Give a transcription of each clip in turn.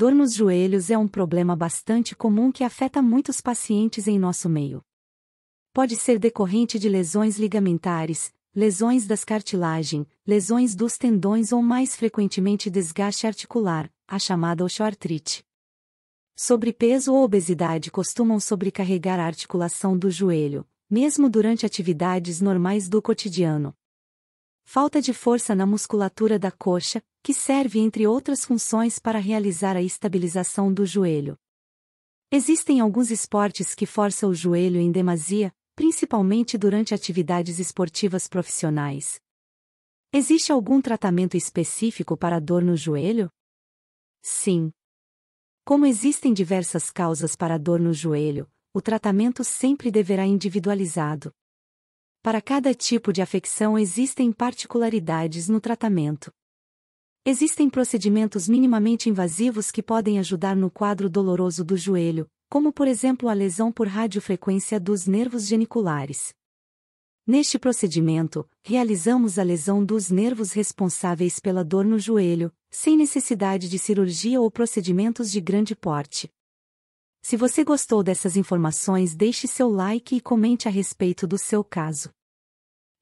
Dor nos joelhos é um problema bastante comum que afeta muitos pacientes em nosso meio. Pode ser decorrente de lesões ligamentares, lesões das cartilagens, lesões dos tendões ou mais frequentemente desgaste articular, a chamada osteoartrite. Sobrepeso ou obesidade costumam sobrecarregar a articulação do joelho, mesmo durante atividades normais do cotidiano. Falta de força na musculatura da coxa, que serve entre outras funções para realizar a estabilização do joelho. Existem alguns esportes que forçam o joelho em demasia, principalmente durante atividades esportivas profissionais. Existe algum tratamento específico para a dor no joelho? Sim. Como existem diversas causas para a dor no joelho, o tratamento sempre deverá individualizado. Para cada tipo de afecção existem particularidades no tratamento. Existem procedimentos minimamente invasivos que podem ajudar no quadro doloroso do joelho, como por exemplo a lesão por radiofrequência dos nervos geniculares. Neste procedimento, realizamos a lesão dos nervos responsáveis pela dor no joelho, sem necessidade de cirurgia ou procedimentos de grande porte. Se você gostou dessas informações, deixe seu like e comente a respeito do seu caso.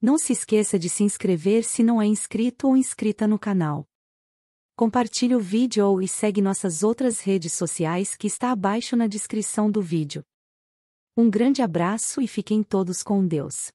Não se esqueça de se inscrever se não é inscrito ou inscrita no canal. Compartilhe o vídeo ou e segue nossas outras redes sociais que está abaixo na descrição do vídeo. Um grande abraço e fiquem todos com Deus.